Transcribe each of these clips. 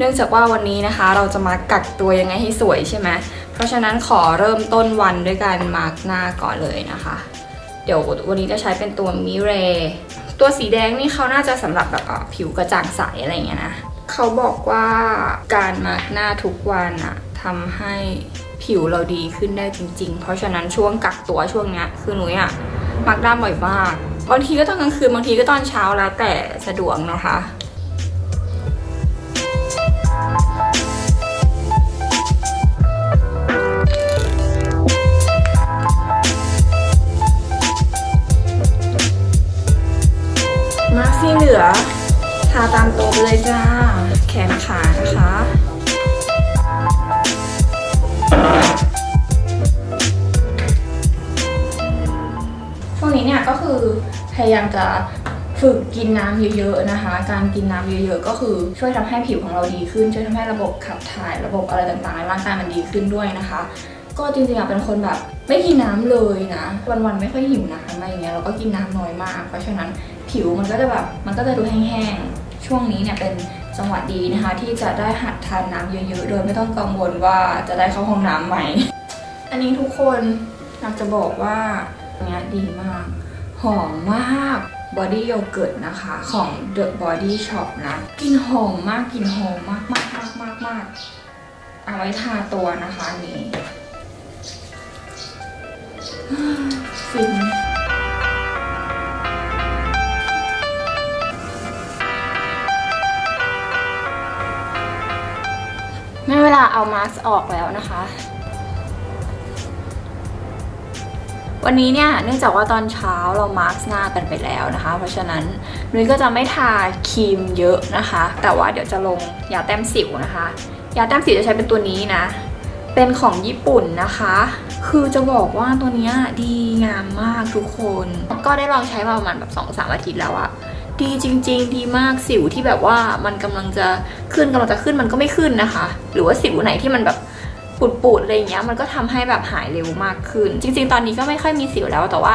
เนื่องจากว่าวันนี้นะคะ เราจะมากักตัวยังไงให้สวยใช่ไหมเพราะฉะนั้นขอเริ่มต้นวันด้วยการมาร์กหน้าก่อนเลยนะคะ เดี๋ยววันนี้จะใช้เป็นตัวมิเรตัวสีแดงนี่เขาน่าจะสำหรับแบบผิวกระจ่างใสอะไรเงี้ยนะเขาบอกว่าการมาร์กหน้าทุกวันอะทำให้ผิวเราดีขึ้นได้จริง ๆ เพราะฉะนั้นช่วงกักตัวช่วงเนี้ยคือหนูอะมาร์กหน้าบ่อยมาก บางทีก็ตอนกลางคืน บางทีก็ตอนเช้าแล้วแต่สะดวกนะคะ ลือ ทาตามตัวไปเลยจ้า แขนขานะคะช่วงนี้เนี่ยก็คือพยายามจะฝึกกินน้ำเยอะๆนะคะ การกินน้ำเยอะๆ ก็คือช่วยทำให้ผิวของเราดีขึ้น ช่วยทำให้ระบบขับถ่ายระบบอะไรต่างๆในร่างกายมันดีขึ้นด้วยนะคะ ก็จริงๆอะเป็นคนแบบไม่กินน้ำเลยนะ วันๆไม่ค่อยหิวน้ำอะไรอย่างเงี้ยเราก็กินน้ำน้อยมาก เพราะฉะนั้นผิวมันก็จะแบบมันก็จะดูแห้งๆ ช่วงนี้เนี่ยเป็นจังหวะดีนะคะ ที่จะได้หัดทานน้ำเยอะๆ โดยไม่ต้องกังวลว่าจะได้เข้าห้องน้ำไหม อันนี้ทุกคนอยากจะบอกว่าเนี้ยดีมาก หอมมาก Body Yogurt นะคะของ The Body Shop นะกลิ่นหอมมากกลิ่นหอมมากมากมากมากมากเอาไว้ทาตัวนะคะนนี้ ฟินแม่เวลาเอามาสก์ออกแล้วนะคะ วันนี้เนี่ยเนื่องจากว่าตอนเช้าเรามาร์กหน้ากันไปแล้วนะคะ เพราะฉะนั้นนุ้ยก็จะไม่ทาครีมเยอะนะคะ แต่ว่าเดี๋ยวจะลงยาแต้มสิวนะคะ ยาแต้มสิวจะใช้เป็นตัวนี้นะ เป็นของญี่ปุ่นนะคะ คือจะบอกว่าตัวนี้ดีงามมากทุกคน ก็ได้ลองใช้มาประมาณแบบ2อสามอาทิตย์แล้วอะดีจริง ๆ ดีมากสิวที่แบบว่ามันกำลังจะขึ้นกำลังจะขึ้นมันก็ไม่ขึ้นนะคะ หรือว่าสิวไหนที่มันแบบปูดๆอะไรเงี้ยมันก็ทำให้แบบหายเร็วมากขึ้น จริง ๆ ตอนนี้ก็ไม่ค่อยมีสิวแล้วแต่ว่า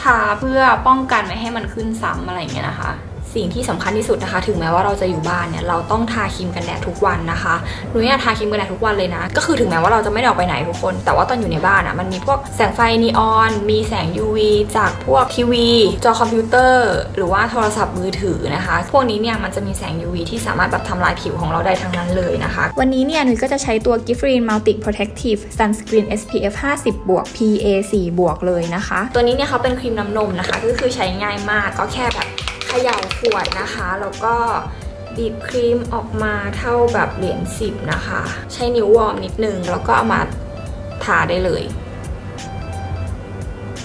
ทาเพื่อป้องกันไม่ให้มันขึ้นซ้ำอะไรอย่างเงี้ยนะคะ สิ่งที่สำคัญที่สุดนะคะ ถึงแม้ว่าเราจะอยู่บ้านเนี่ยเราต้องทาครีมกันแดดทุกวันนะคะหนูเนี่ยทาครีมกันแดดทุกวันเลยนะ ก็คือถึงแม้ว่าเราจะไม่ได้ออกไปไหนทุกคน แต่ว่าตอนอยู่ในบ้านอะ่ะมันมีพวกแสงไฟนีออน มีแสง UV จากพวกทีวีจอคอมพิวเตอร์ หรือว่าโทรศัพท์มือถือนะคะ พวกนี้เนี่ยมันจะมีแสง UV ที่สามารถแบบทำลายผิวของเราได้ทั้งนั้นเลยนะคะ วันนี้เนี่ยหนูก็จะใช้ตัว g i f r e e n Multi Protective Sunscreen SPF 50บวก PA 4บวกเลยนะคะ ตัวนี้เนี่ยเขาเป็นครีมน้ำนมนะคะก็คือใช้ง่ายมากก็แค่แบบเข ย่าขวดนะคะ แล้วก็บีบครีมออกมาเท่าแบบเหรียญสิบนะคะ ใช้นิ้ว warm นิดนึง แล้วก็เอามาทาได้เลย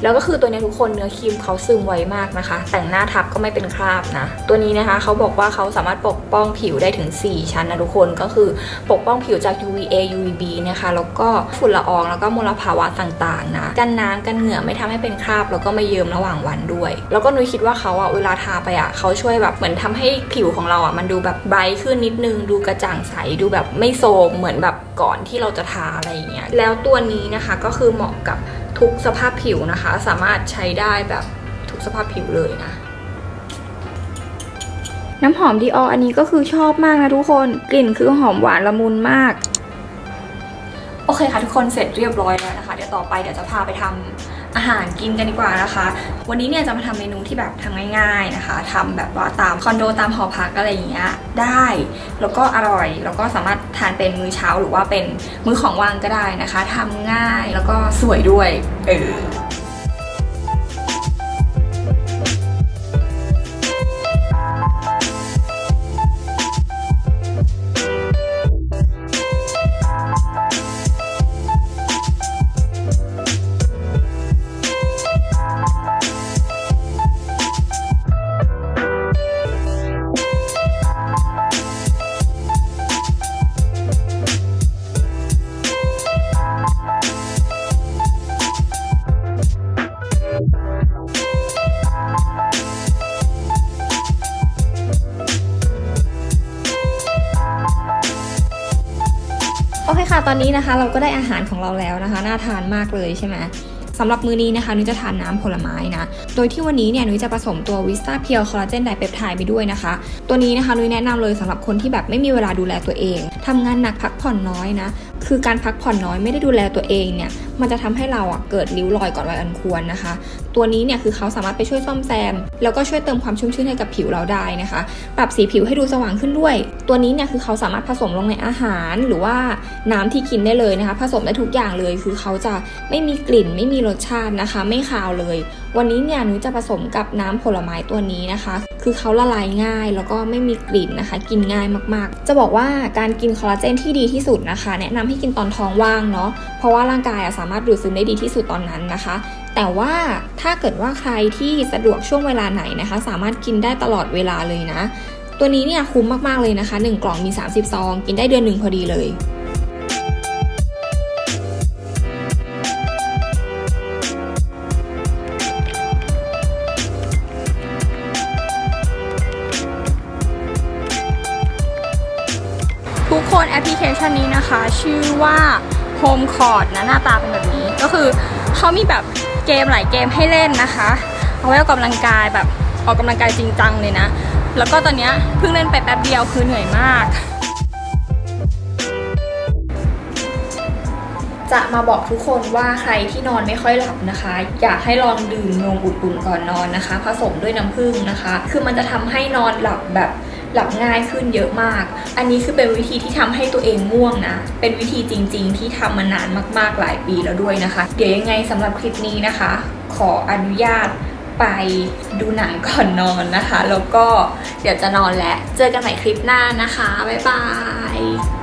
แล้วก็คือตัวนี้ทุกคนเนื้อครีมเขาซึมไวมากนะคะ แต่งหน้าทับก็ไม่เป็นคราบนะ ตัวนี้นะคะเขาบอกว่าเขาสามารถปกป้องผิวได้ถึง 4 ชั้นนะทุกคนก็คือปกป้องผิวจาก UVA UVB นะคะ แล้วก็ฝุ่นละอองแล้วก็มลภาวะต่างๆนะกันน้ำกันเหงื่อไม่ทำให้เป็นคราบ แล้วก็ไม่เยิ้มระหว่างวันด้วย แล้วก็นุ้ยคิดว่าเขาอะเวลาทาไปอะเขาช่วยแบบเหมือนทำให้ผิวของเราอะมันดูแบบไบรท์ขึ้นนิดนึง ดูกระจ่างใสดูแบบไม่โซมเหมือนแบบก่อนที่เราจะทาอะไรอย่างเงี้ยแล้วตัวนี้นะคะก็คือเหมาะกับ ทุกสภาพผิวนะคะ สามารถใช้ได้แบบทุกสภาพผิวเลยนะ น้ำหอมดีอออันนี้ก็คือชอบมากนะทุกคน กลิ่นคือหอมหวานละมุนมาก โอเคค่ะทุกคนเสร็จเรียบร้อยแล้วนะคะ เดี๋ยวต่อไปเดี๋ยวจะพาไปทำ อาหารกินกันดีกว่านะคะ วันนี้เนี่ยจะมาทำเมนูที่แบบทำง่ายๆนะคะทำแบบว่าตามคอนโดตามหอพักอะไรอย่างเงี้ยได้ แล้วก็อร่อย แล้วก็สามารถทานเป็นมื้อเช้าหรือว่าเป็นมื้อของว่างก็ได้นะคะทำง่ายแล้วก็สวยด้วย เออ อเคค่ะตอนนี้นะคะเราก็ได้อาหารของเราแล้วนะคะ น่าทานมากเลยใช่ไหมสำหรับมื้อนี้นะคะนุ้ยจะทานน้ำผลไม้นะ โดยที่วันนี้เนี่ยนุ้ยจะผสมตัววิสตาเพียวคอลลาเจนไดเปปไทด์ไปด้วยนะคะ ตัวนี้นะคะนุ้ยแนะนำเลยสำหรับคนที่แบบไม่มีเวลาดูแลตัวเองทำงานหนักพักผ่อนน้อยนะ คือการพักผ่อนน้อยไม่ได้ดูแลตัวเองเนี่ย มันจะทำให้เราอะเกิดริ้วรอยก่อนวัยอันควรนะคะ ตัวนี้เนี่ยคือเขาสามารถไปช่วยซ่อมแซม แล้วก็ช่วยเติมความชุ่มชื้นให้กับผิวเราได้นะคะ ปรับสีผิวให้ดูสว่างขึ้นด้วย ตัวนี้เนี่ยคือเขาสามารถผสมลงในอาหารหรือว่าน้ำที่กินได้เลยนะคะ ผสมได้ทุกอย่างเลยคือเขาจะไม่มีกลิ่นไม่มีรสชาตินะคะ ไม่คาวเลยวันนี้เนี่ยนุ้ยจะผสมกับน้ำผลไม้ตัวนี้นะคะ คือเขาละลายง่ายแล้วก็ไม่มีกลิ่นนะคะ กินง่ายมากๆ จะบอกว่าการกินคอลลาเจนที่ดีที่สุดนะคะ แนะนำให้กินตอนท้องว่างเนาะเพราะว่าร่างกายสามารถดูดซึมได้ดีที่สุดตอนนั้นนะคะ แต่ว่าถ้าเกิดว่าใครที่สะดวกช่วงเวลาไหนนะคะ สามารถกินได้ตลอดเวลาเลยนะ ตัวนี้เนี่ยคุ้มมากๆเลยนะคะ 1 กล่องมี 30 ซอง กินได้เดือนหนึ่งพอดีเลย กคนแอปพลิเคชันนี้นะคะ ชื่อว่า Home Court นะหน้าตาเป็นแบบนี้ ก็คือเขามีแบบเกมหลายเกมให้เล่นนะคะ เอาไว้ออกกำลังกายแบบออกกำลังกายจริงจังเลยนะ แล้วก็ตอนนี้เพิ่งเล่นไปแป๊บเดียวคือเหนื่อยมาก จะมาบอกทุกคนว่าใครที่นอนไม่ค่อยหลับนะคะ อยากให้ลองดื่มนมอุ่นๆก่อนนอนนะคะ ผสมด้วยน้ำผึ้งนะคะ คือมันจะทำให้นอนหลับแบบ หลับง่ายขึ้นเยอะมาก อันนี้คือเป็นวิธีที่ทำให้ตัวเองง่วงนะ เป็นวิธีจริง ๆ ที่ทำมานานมากๆหลายปีแล้วด้วยนะคะ เดี๋ยวยังไงสำหรับคลิปนี้นะคะ ขออนุญาตไปดูหนังก่อนนอนนะคะ แล้วก็เดี๋ยวจะนอนแล้ว เจอกันใหม่คลิปหน้านะคะ บ๊ายบาย